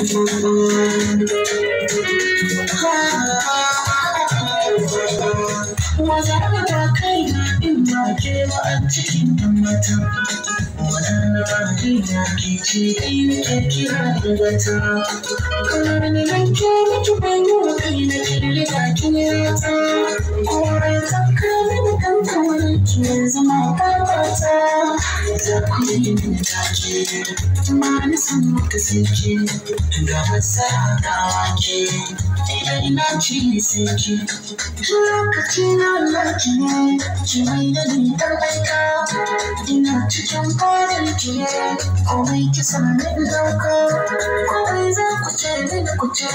Waza da kai na in ba ke ba a cikin mata. Waɗanda ba ina ke ce in ke kira da gata. Kamar ni nan ke mutu ban yi wa kai na kirli da kiyata. Kore ta da. Da da ke ma ni san maka sai ke. Da wasa da wake. Idan ina ci sai ke. Lokaci na da aika. Ina cikin farin ki komai ki sami ɗauka. Za ku ce mini ku ce,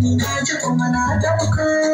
ni kuma na ɗauka.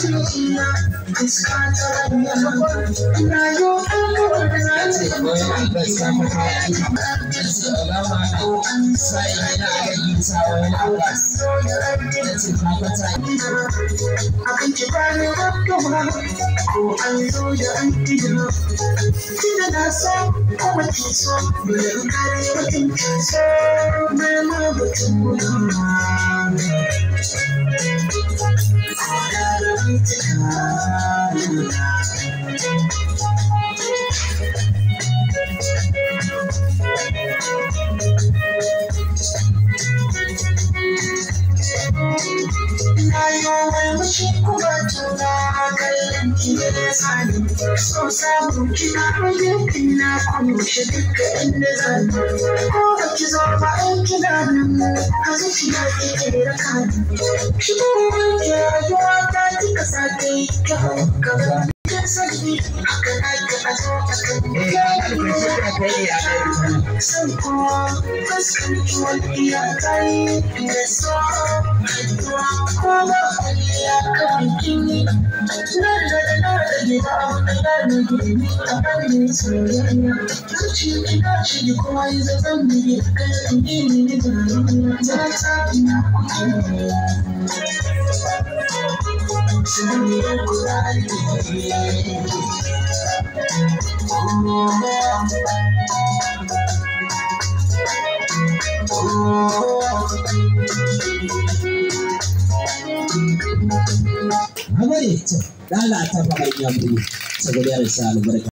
Thank I you think you're up the. Oh, I know you're empty You're ki ne sani. So samu kina rage kina kuma shi duka inda zani. Ko ba ki zo ba aiki na nan a zuciya ke da kani. Shi kuma ke rayuwa ta kika sa ta yi kyau gaba. Kin sani haka na ki a a kan San ya ci kuma ini ni da. Soyayyar kula سمي القرآن Amaretto, dall'altra parola di Savoiare il sale,